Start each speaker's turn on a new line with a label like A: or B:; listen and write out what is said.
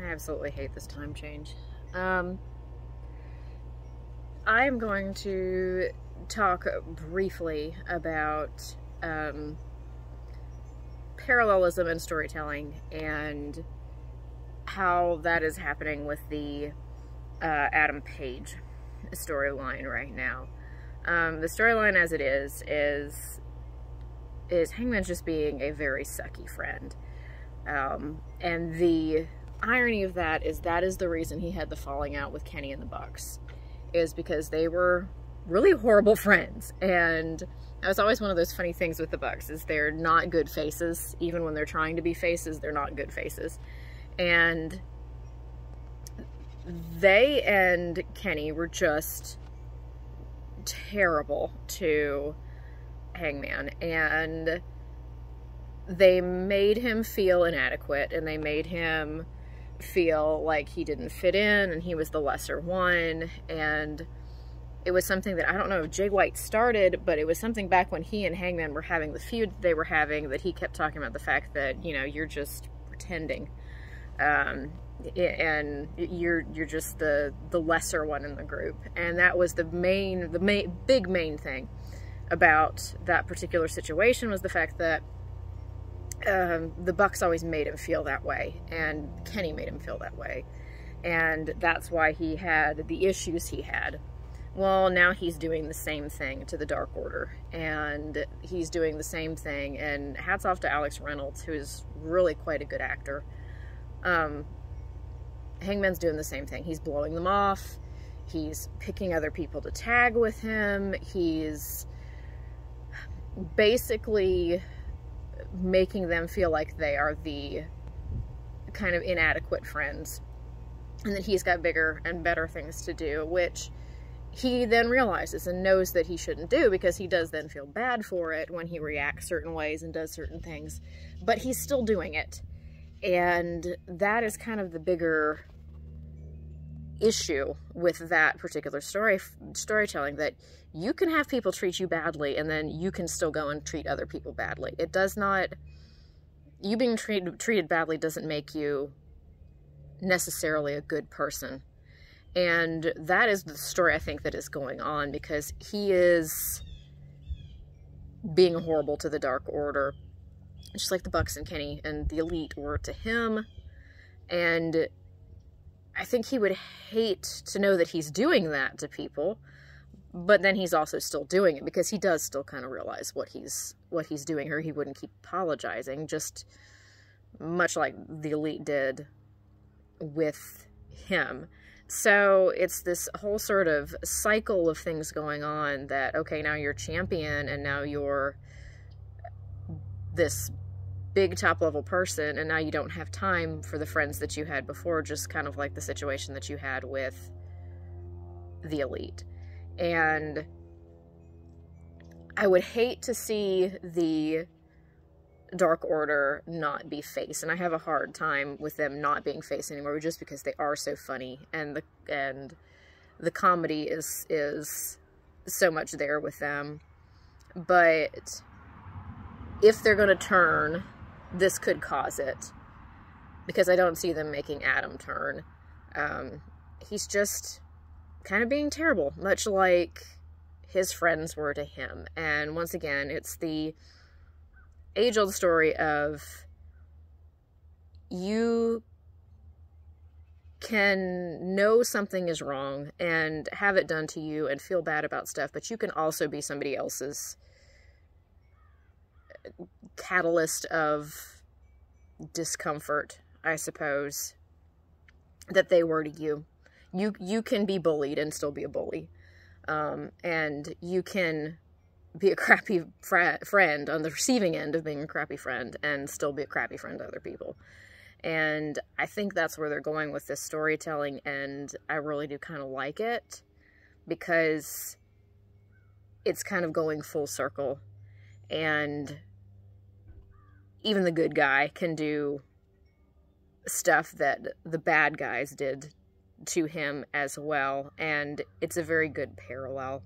A: I absolutely hate this time change. Um, I am going to talk briefly about um, parallelism in storytelling and how that is happening with the uh, Adam Page storyline right now. Um, the storyline as it is, is is Hangman just being a very sucky friend. Um, and the irony of that is that is the reason he had the falling out with Kenny and the Bucks, is because they were really horrible friends. And that was always one of those funny things with the Bucks is they're not good faces. Even when they're trying to be faces, they're not good faces. And they and Kenny were just terrible to Hangman. And they made him feel inadequate and they made him feel like he didn't fit in and he was the lesser one. And it was something that I don't know if Jay White started, but it was something back when he and Hangman were having the feud they were having that he kept talking about the fact that, you know, you're just pretending. Um, and you're you're just the the lesser one in the group and that was the main the main big main thing about that particular situation was the fact that um, the Bucks always made him feel that way, and Kenny made him feel that way, and that's why he had the issues he had. Well, now he's doing the same thing to the Dark Order, and he's doing the same thing. And hats off to Alex Reynolds, who is really quite a good actor. Um, Hangman's doing the same thing. He's blowing them off. He's picking other people to tag with him. He's basically making them feel like they are the kind of inadequate friends and that he's got bigger and better things to do, which he then realizes and knows that he shouldn't do because he does then feel bad for it when he reacts certain ways and does certain things, but he's still doing it. And that is kind of the bigger issue with that particular story storytelling that you can have people treat you badly and then you can still go and treat other people badly. It does not you being treated treated badly doesn't make you necessarily a good person. And that is the story I think that is going on because he is being horrible to the Dark Order, just like the Bucks and Kenny and the Elite were to him. And I think he would hate to know that he's doing that to people, but then he's also still doing it because he does still kind of realize what he's what he's doing or he wouldn't keep apologizing just much like the elite did with him. So it's this whole sort of cycle of things going on that okay, now you're champion and now you're this big top level person and now you don't have time for the friends that you had before just kind of like the situation that you had with the elite. And i would hate to see the dark order not be face and i have a hard time with them not being face anymore just because they are so funny and the and the comedy is is so much there with them. But if they're going to turn this could cause it because I don't see them making Adam turn. Um, he's just kind of being terrible, much like his friends were to him. And once again, it's the age-old story of you can know something is wrong and have it done to you and feel bad about stuff, but you can also be somebody else's catalyst of discomfort, I suppose, that they were to you. You you can be bullied and still be a bully. Um, and you can be a crappy friend on the receiving end of being a crappy friend and still be a crappy friend to other people. And I think that's where they're going with this storytelling, and I really do kind of like it because it's kind of going full circle. And even the good guy can do stuff that the bad guys did to him as well. And it's a very good parallel.